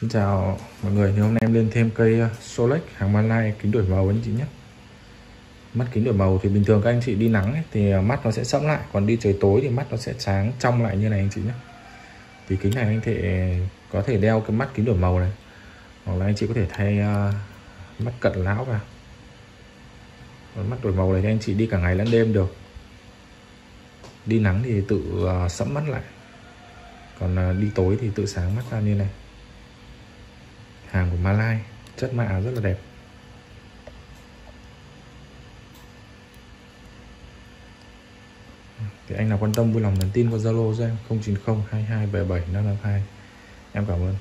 Xin chào mọi người, thì hôm nay em lên thêm cây ờ, Solex hàng Malai kính đổi màu anh chị nhé. Mắt kính đổi màu thì bình thường các anh chị đi nắng ấy, thì ờ, mắt nó sẽ sẫm lại Còn đi trời tối thì mắt nó sẽ sáng trong lại như này anh chị nhé. Thì kính này anh thể ờ, có thể đeo cái mắt kính đổi màu này Hoặc là anh chị có thể thay uh, mắt cận lão vào. Còn mắt đổi màu này thì anh chị đi cả ngày lẫn đêm được. Đi nắng thì tự uh, sẫm mắt lại Còn uh, đi tối thì tự sáng mắt ra như này hàng của Malai. Chất mạ rất là đẹp. Thì anh nào quan tâm vui lòng nhắn tin qua Zalo cho em. 090 22 77 552 em cảm ơn.